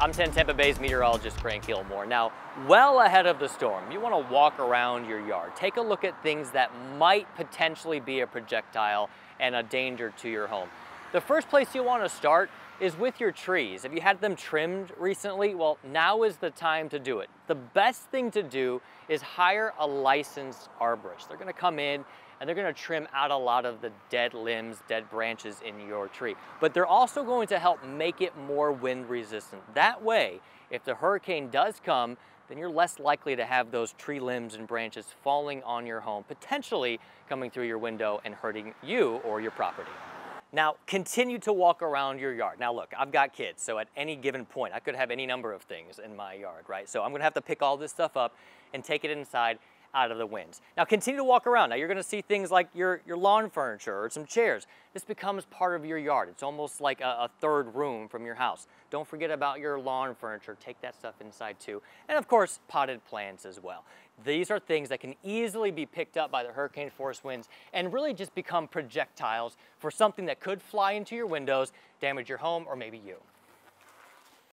I'm 10 Tampa Bay's meteorologist Grant Gilmore. Now, well ahead of the storm, you want to walk around your yard. Take a look at things that might potentially be a projectile and a danger to your home. The first place you want to start is with your trees. Have you had them trimmed recently, well, now is the time to do it. The best thing to do is hire a licensed arborist. They're gonna come in and they're gonna trim out a lot of the dead limbs, dead branches in your tree. But they're also going to help make it more wind resistant. That way, if the hurricane does come, then you're less likely to have those tree limbs and branches falling on your home, potentially coming through your window and hurting you or your property. Now, continue to walk around your yard. Now look, I've got kids, so at any given point, I could have any number of things in my yard, right? So I'm gonna have to pick all this stuff up and take it inside out of the winds. Now continue to walk around. Now you're gonna see things like your, your lawn furniture or some chairs. This becomes part of your yard. It's almost like a, a, third room from your house. Don't forget about your lawn furniture. Take that stuff inside too. And of course, potted plants as well. These are things that can easily be picked up by the hurricane force winds and really just become projectiles for something that could fly into your windows, damage your home, or maybe you.